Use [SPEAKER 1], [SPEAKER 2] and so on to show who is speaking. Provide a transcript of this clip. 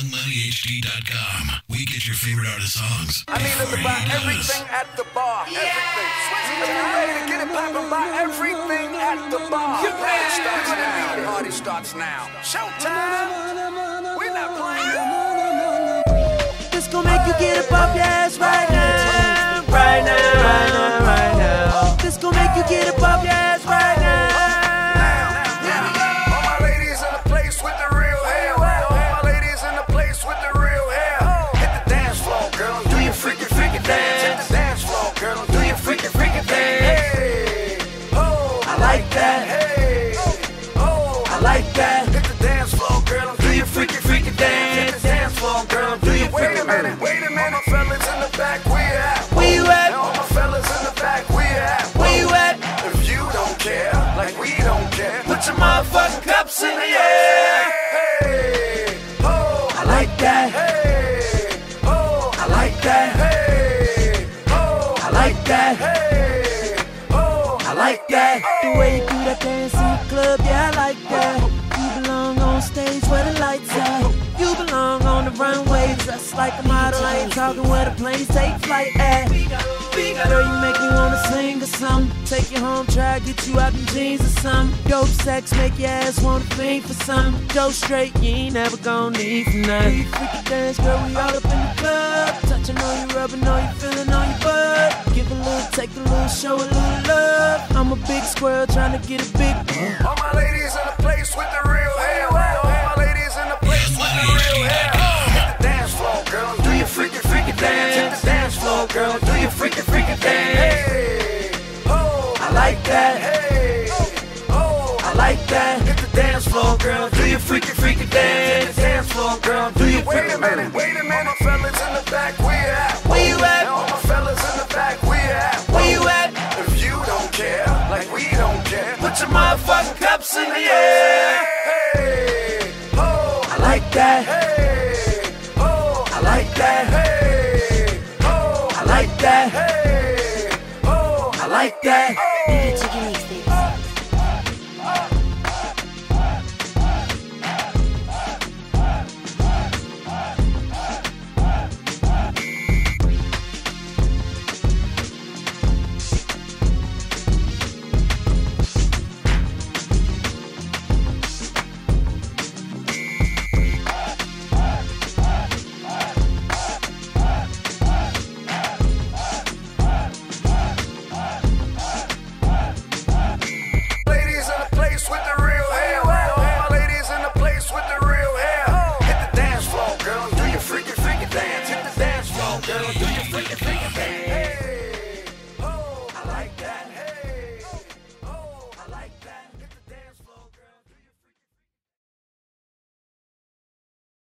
[SPEAKER 1] YoungMoneyHD.com. We get your favorite artist songs.
[SPEAKER 2] I need them to
[SPEAKER 1] before
[SPEAKER 2] buy everything at the bar. Everything. If you're ready to get it poppin', buy everything at the bar. Party starts now. Party starts now. Showtime. We're not playing.
[SPEAKER 3] This gon' make you get up off your ass right now.
[SPEAKER 2] Minute, wait a minute. All my fellas in the back, where you at?
[SPEAKER 3] Where you at?
[SPEAKER 2] All my fellas in the back, where you at?
[SPEAKER 3] Where you at?
[SPEAKER 2] If you don't care, like we don't care,
[SPEAKER 3] Put your motherfucking cups in the air.
[SPEAKER 2] Hey, oh,
[SPEAKER 3] I like that.
[SPEAKER 2] hey, oh,
[SPEAKER 3] I like that.
[SPEAKER 2] hey, oh,
[SPEAKER 3] I like that.
[SPEAKER 2] hey, oh.
[SPEAKER 3] I like that. The way you do that dance in the club, yeah, I like that. You belong on stage where the lights at. You belong on the runway, dressed like a model. I ain't talking where the planes take flight at. Girl, you make me wanna sing or something. Take you home, try to get you out in jeans or something. Dope sex, make your ass wanna fiend for something. Go straight, you ain't never gonna need for nothing. Freaky dance, girl, we all up in the club. Touching on you, rubbing on you, feeling on your butt. Give a little, take a little, show a little love. I'm a big squirrel trying to get a big.
[SPEAKER 2] All my ladies in the place with the real hair. Freaky, freaky dance. Hey, oh,
[SPEAKER 3] I like that.
[SPEAKER 2] hey, oh,
[SPEAKER 3] I like that.
[SPEAKER 2] Hit the dance floor, girl. Do your freaky, freaky dance. Hit the dance floor, girl. Do your Wait a minute, wait a minute. My fellas in the back, where you at?
[SPEAKER 3] Where you at?
[SPEAKER 2] All my fellas in the back, where you at?
[SPEAKER 3] Where you at?
[SPEAKER 2] If you don't care, like we don't care,
[SPEAKER 3] Put your motherfucking cups in the air.
[SPEAKER 2] Hey, oh,
[SPEAKER 3] I like that.
[SPEAKER 2] hey, oh,
[SPEAKER 3] I like that.
[SPEAKER 2] hey,
[SPEAKER 3] that.
[SPEAKER 2] hey, oh.
[SPEAKER 3] I like that.
[SPEAKER 4] Chicken
[SPEAKER 2] like that.